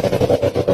ハハハハ!